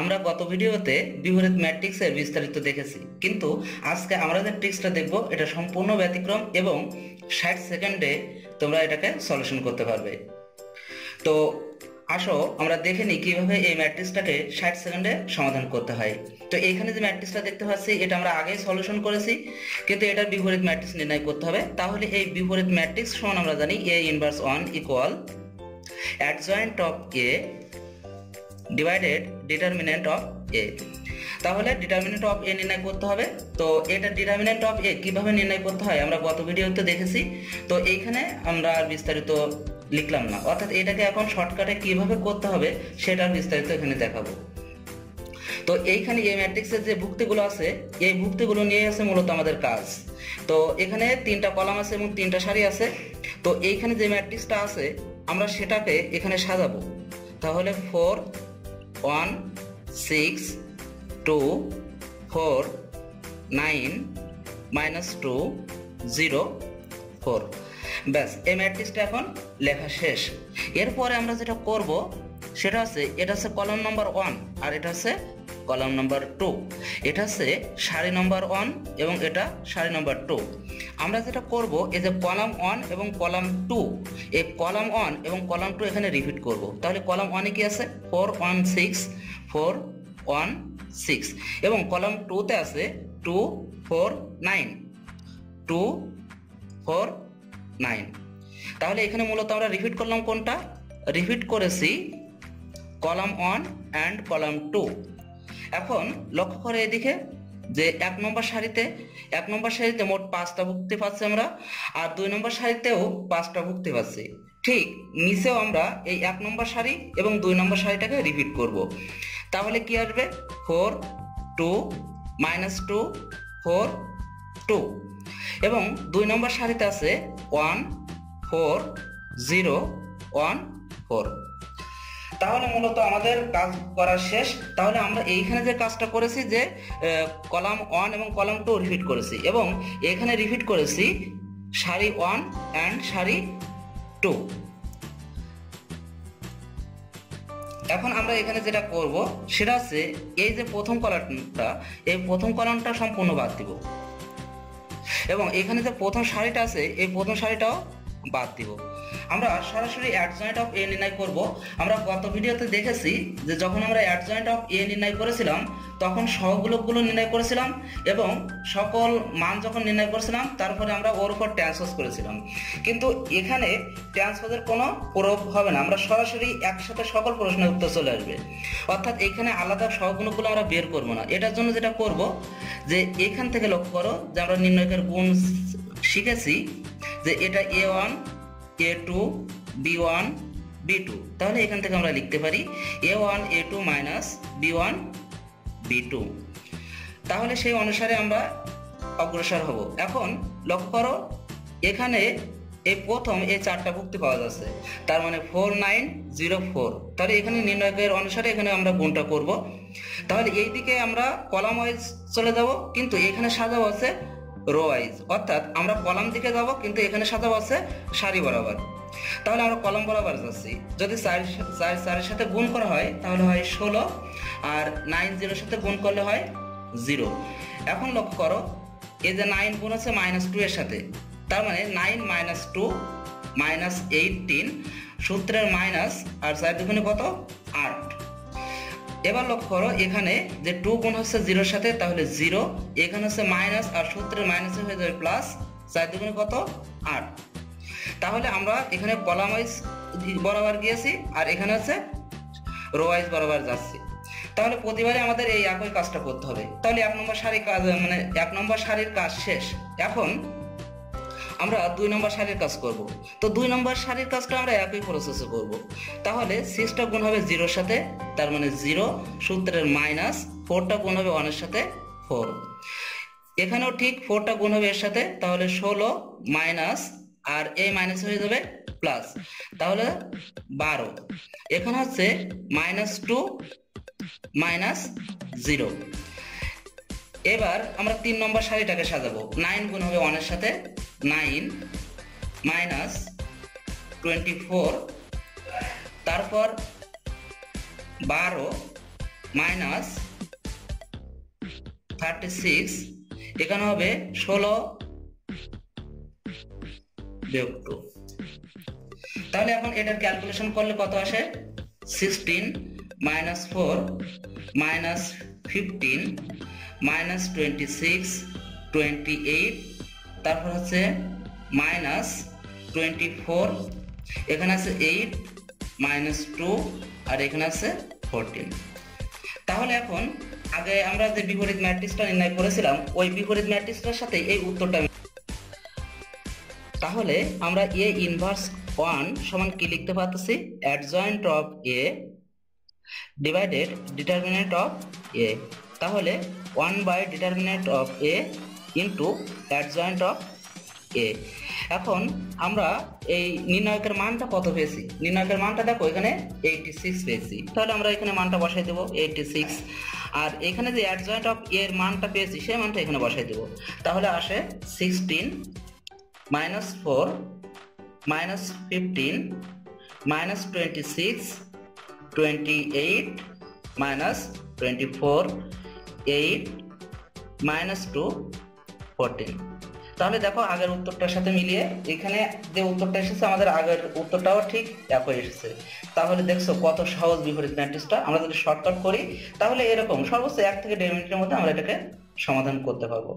আমরা গত ভিডিওতে বিপরীত ম্যাট্রিক্সের বিস্তারিত দেখেছি। কিন্তু আজকে আমরা যে ট্রিক্সটা দেখব, এটা সম্পূর্ণ ব্যতিক্রম এবং ষাট সেকেন্ডে তোমরা এটাকে সলিউশন করতে পারবে। তো আসো, আমরা দেখে নিই কীভাবে এই ম্যাট্রিক্সটাকে ষাট সেকেন্ডে সমাধান করতে হয়। তো এইখানে যে ম্যাট্রিক্সটা দেখতে পাচ্ছি, এটা আমরা আগেই সলিউশন করেছি, কিন্তু এটার বিপরীত ম্যাট্রিক্স নির্ণয় করতে হবে। তাহলে এই বিপরীত ম্যাট্রিক্স সমান আমরা জানি A inverse one equal adjoint of A divided determinant of A তাহলে ডিটারমিনেন্ট অফ এ নির্ণয় করতে হবে। তো এটা ডিটারমিনেন্ট অফ এ কীভাবে নির্ণয় করতে হয় আমরা গত ভিডিওতে দেখেছি। তো এইখানে আমরা আর বিস্তারিত লিখলাম না। অর্থাৎ এটাকে এখন শর্টকাটে কীভাবে করতে হবে সেটার বিস্তারিত এখানে দেখাবো। তো এইখানে এই ম্যাট্রিক্সের যে ভুক্তিগুলো আছে, এই ভুক্তিগুলো নিয়ে আছে মূলত আমাদের কাজ। তো এখানে তিনটা কলাম আছে এবং তিনটা সারি আছে। তো এইখানে যে ম্যাট্রিক্সটা আছে, আমরা সেটাকে এখানে সাজাবো। তাহলে four one, six, two, four, nine, minus two, zero, four. ব্যাস, এই ম্যাট্রিক্সটা এখন লেখা শেষ। এরপরে আমরা যেটা করব, সেটা হচ্ছে, এটা হচ্ছে কলম নম্বর ওয়ান, আর এটা হচ্ছে কলাম নম্বর টু এটা হচ্ছে সারি নম্বর ওয়ান এবং এটা সারি নম্বর টু আমরা যেটা করব, এই যে কলাম ওয়ান এবং কলাম টু এই কলাম ওয়ান এবং কলাম টু এখানে রিপিট করব। তাহলে কলাম ওয়ানে কি আছে? Four one six four one six এবং কলাম টুতে আছে two four nine two four nine তাহলে এখানে মূলত আমরা রিপিট করলাম কোনটা? রিপিট করেছি column one and column two এখন লক্ষ্য করে এদিকে যে এক নম্বর সারিতে, এক নম্বর সারিতে মোট পাঁচটা ভুক্তি পাচ্ছি আমরা, আর দুই নম্বর সারিতেও পাঁচটা ভুক্তি পাচ্ছি। ঠিক নিচেও আমরা এই এক নম্বর সারি এবং দুই নম্বর সারিটাকে রিপিট করব। তাহলে কি আসবে? Four two minus two four two এবং দুই নম্বর সারিতে আছে one four zero one four তাহলে মূলত আমাদের কাজ করা শেষ। তাহলে আমরা এইখানে যে কাজটা করেছি যে কলাম ওয়ান এবং কলাম টু রিপিট করেছি এবং এখানে রিপিট করেছি সারি ওয়ান অ্যান্ড সারি টু এখন আমরা এখানে যেটা করব, সেটা হচ্ছে এই যে প্রথম কলামটা এই প্রথম কলামটা সম্পূর্ণ বাদ দিব। এবং এখানে যে প্রথম শাড়িটা আছে, এই প্রথম সারিটাও বাদ দিব। আমরা সরাসরি অ্যাডজয়েন্ট অফ এ নির্ণয় করব। আমরা গত ভিডিওতে দেখেছি যে যখন আমরা অ্যাডজয়েন্ট অফ এ নির্ণয় করেছিলাম, তখন সহগুলোকগুলো নির্ণয় করেছিলাম এবং সকল মান যখন নির্ণয় করেছিলাম, তারপরে আমরা ওর উপর ট্রান্সপোজ করেছিলাম। কিন্তু এখানে ট্রান্সপোজের কোনো প্রয়োগ হবে না। আমরা সরাসরি একসাথে সকল প্রশ্নের উত্তর চলে আসবে। অর্থাৎ এখানে আলাদা সহগুণগুলো আমরা বের করব না। এটার জন্য যেটা করব যে এখান থেকে লক্ষ্য করো যে আমরা নির্ণয়কের গুণ শিখেছি। যে এটা A one A two B one B two তাহলে এখান থেকে আমরা লিখতে পারি A one A two minus B one B two তাহলে সেই অনুসারে আমরা অগ্রসর হব। এখন লক্ষ্য করো, এখানে এই প্রথম এই চারটা ভুক্তি পাওয়া যাচ্ছে। তার মানে ফোর নাইন জিরো ফোর তাহলে এখানে নির্ণয়কের অনুসারে এখানে আমরা গুণটা করব। তাহলে এই দিকে আমরা কলাম ওয়াইজ চলে যাব, কিন্তু এখানে সাজাও আছে রো ওয়াইজ অর্থাৎ আমরা কলাম দিকে যাব, কিন্তু এখানে সাজাও আছে সারি বরাবর। তাহলে আমরা কলাম বরাবর যাচ্ছি। যদি চার চার চারের সাথে গুণ করা হয়, তাহলে হয় ষোলো, আর নাইন জিরোর সাথে গুণ করলে হয় জিরো এখন লক্ষ্য করো, এই যে নাইন গুণ আছে মাইনাস টু এর সাথে। তার মানে nine minus two minus eighteen সূত্রের মাইনাস আর চার দুগুণে কত? আট। এবার লক্ষ্য করো, এখানে যে টু গুণ হচ্ছে জিরোর সাথে, তাহলে জিরো এখানে হচ্ছে মাইনাস আর সূত্রের মাইনাস হয়ে যাবে প্লাস চার দুগুণে কত? আট। তাহলে আমরা এখানে কলাম ওয়াইজ বরাবর গিয়েছি, আর এখানে হচ্ছে রো ওয়াইজ বরাবর যাচ্ছি। তাহলে প্রতিবারে আমাদের এই একই কাজটা করতে হবে। তাহলে এক নম্বর সারির কাজ মানে এক নম্বর সারির কাজ শেষ। এখন আমরা দুই নম্বর সারির কাজ করব। তো দুই নম্বর সারির কাজটা আমরা একই প্রসেসে করব। তাহলে সিক্সটা গুণ হবে জিরোর সাথে, তার মানে জিরো সূত্রের মাইনাস ফোরটা গুণ হবে ওয়ানের সাথে ফোর এখানেও ঠিক ফোরটা গুণ হবে এর সাথে, তাহলে ষোলো মাইনাস আর এই মাইনাস হয়ে যাবে প্লাস তাহলে বারো। এখানে হচ্ছে মাইনাস টু মাইনাস জিরো এবার আমরা তিন নম্বর সারিটাকে সাজাবো। নাইন গুণ হবে ওয়ানের সাথে নাইন মাইনাস টোয়েন্টি ফোর তারপর বারো মাইনাস থার্টি সিক্স এখানে হবে ষোলো টু তাহলে এখন এটার ক্যালকুলেশন করলে কত আসে? Sixteen minus four minus fifteen minus twenty six twenty eight তারপর হচ্ছে মাইনাস টোয়েন্টি ফোর এখানে আছে এইট মাইনাস টু আর এখানে আছে ফোরটিন তাহলে এখন আগে আমরা যে বিপরীত ম্যাট্রিক্সটা নির্ণয় করেছিলাম, ওই বিপরীত ম্যাট্রিক্সটার সাথে এই উত্তরটা তাহলে আমরা এ ইনভার্স ওয়ান সমান কি লিখতে পারতেছি? Adjoint of A divided determinant of A তাহলে one by determinant of A into adjoint of A এখন আমরা এই নির্ণায়কের মানটা কত পেয়েছি? নির্ণায়কের মানটা দেখো, এখানে এইটটি সিক্স পেয়েছি। তাহলে আমরা এখানে মানটা বসাই দেবো এইটটি সিক্স আর এখানে যে অ্যাডজয়েন্ট অফ এর মানটা পেয়েছি, সেই মানটা এখানে বসাই দেবো। তাহলে আসে sixteen minus four minus fifteen minus twenty six twenty eight minus twenty four eight minus two fourteen তাহলে দেখো আগের উত্তরটার সাথে মিলিয়ে এখানে যে উত্তরটা এসেছে, আমাদের আগের উত্তরটাও ঠিক একই এসেছে। তাহলে দেখছ কত সহজ বিপরীত ম্যাট্রিক্সটা। আমরা যদি শর্টকাট করি, তাহলে এরকম সর্বোচ্চ এক থেকে দেড় মিনিটের মধ্যে আমরা এটাকে সমাধান করতে পারব।